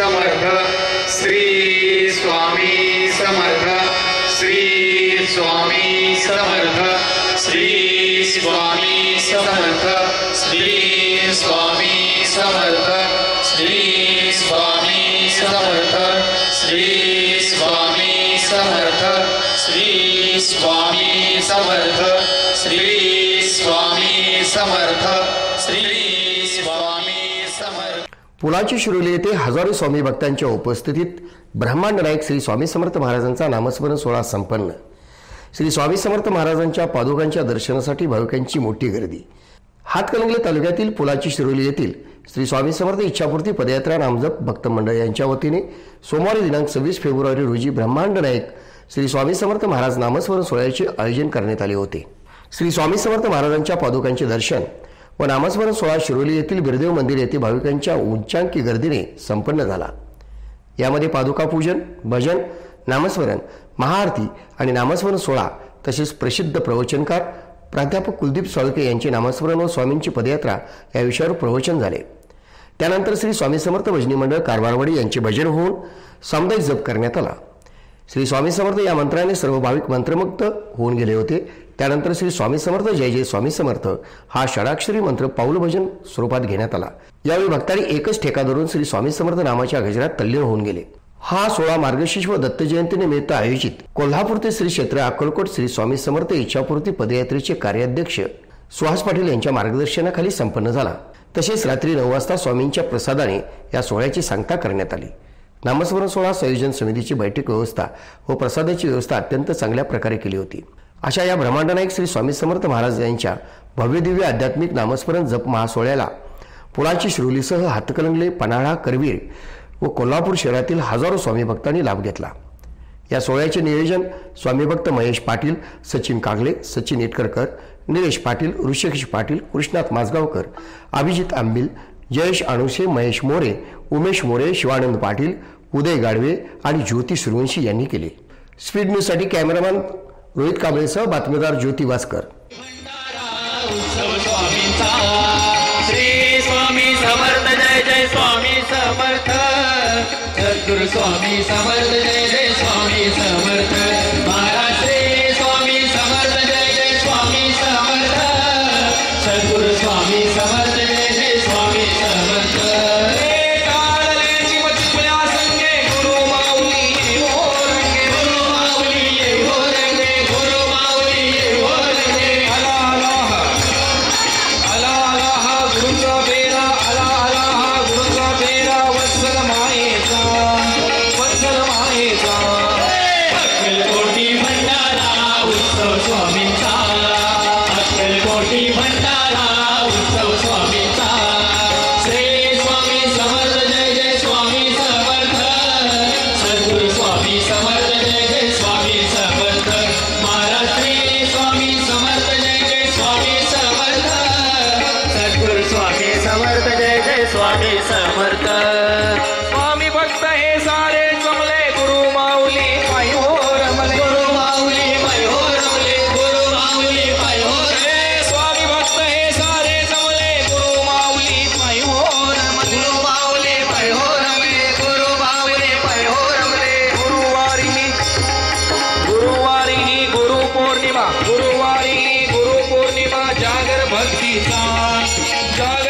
समर्थ। श्री स्वामी समर्थ। श्री स्वामी समर्थ। श्री स्वामी समर्थ। श्री स्वामी समर्थ। श्री स्वामी समर्थ। श्री स्वामी समर्थ। श्री स्वामी समर्थ। श्री स्वामी समर्थ। श्री पुलाची शिरोली येथे हजारो स्वामी भक्तांच्या उपस्थितीत ब्रह्मांड नायक श्री स्वामी समर्थ महाराजांचा नामस्मरण सोहळा संपन्न. श्री स्वामी समर्थ महाराजांच्या पादुकांच्या दर्शनासाठी भाविकांची मोठी गर्दी. हातकणंगले तालुक्यातील पुलाची शिरोली येथील श्री स्वामी समर्थ इच्छापूर्ती पदयात्रा नामजप भक्त मंडळ यांच्या वतीने सोमवारी दिनांक सव्वीस फेब्रुवारी रोजी ब्रह्मांड नायक श्री स्वामी समर्थ महाराज नामस्मरण सोहळ्याचे आयोजन करण्यात आले होते. श्री स्वामी समर्थ महाराजांच्या पादुकांचे दर्शन व नामस्मरण सोहळा शिरोली येथील बिरदेव मंदिर येथे भाविकांच्या उच्चांकी गर्दीने संपन्न झाला. यामध्ये पादुका पूजन भजन नामस्मरण महाआरती आणि नामस्मरण सोहळा तसेच प्रसिद्ध प्रवचनकार प्राध्यापक कुलदीप साळके यांचे नामस्मरण व स्वामींची पदयात्रा या विषयावर प्रवचन झाले. त्यानंतर श्री स्वामी समर्थ भजनी मंडळ कारवारवाडी यांचे भजन होऊन सामुदायिक जप करण्यात आला. श्री स्वामी समर्थ या मंत्राने सर्व भाविक मंत्रमुक्त होऊन गेले होते. त्यानंतर श्री स्वामी समर्थ जय जय स्वामी समर्थ हा षडाक्षरी मंत्र पाऊलभजन स्वरूपात घेण्यात आला. यावेळी भक्तांनी एकच ठेका धरून श्री स्वामी समर्थ नामाच्या गजरात तल्लीन होऊन गेले. हा सोळा मार्गशीर्ष व दत्त जयंतीनिमित्त आयोजित कोल्हापूर ते श्री क्षेत्र अक्कलकोट श्री स्वामी समर्थ इच्छापूर्ती पदयात्रेचे कार्याध्यक्ष सुहास पाटील यांच्या मार्गदर्शनाखाली संपन्न झाला. तसेच रात्री नऊ वाजता स्वामींच्या प्रसादाने या सोहळ्याची सांगता करण्यात आली. नामस्मरण सोहळा संयोजन समितीची बैठक व्यवस्था व प्रसादाची व्यवस्था अत्यंत चांगल्या प्रकारे केली होती. अशा या ब्रह्मांडनायक श्री स्वामी समर्थ महाराज यांच्या भव्यदिव्य आध्यात्मिक नामस्मरण जप महासोहळ्याला पुळाची शिरोलीसह हातकलंगले पन्हाळा करवीर व कोल्हापूर शहरातील हजारो स्वामी भक्तांनी लाभ घेतला. या सोहळ्याचे नियोजन स्वामी भक्त महेश पाटील सचिन कागले सचिन इटकरकर निलेश पाटील ऋषिकेश पाटील कृष्णात माजगावकर अभिजित आंबिल जयेश अणुसे महेश मोरे उमेश मोरे शिवानंद पाटील उदय गाडवे आणि ज्योती सूर्यवंशी यांनी केले. स्पीड न्यूजसाठी कॅमेरामॅन रोहित कांबळेसह बातमीदार ज्योती वासकर. स्वामी समर्थ जय जय स्वामी समर्थ. सद्गुरु स्वामी समर्थ जय. स्वामी समर्थ। स्वामी भक्त हे सारे जमले गुरु माऊली पायी हो गुरु माऊली पायी गुरु माऊली पायी स्वामी भक्त हे सारे जमले गुरु माऊली पायी हो गुरु माऊली पायी गुरु माऊली पायी हो रमले। गुरुवारी गुरु पूर्णिमा। गुरुवारी गुरु पौर्णिमा जागर भक्ति जागर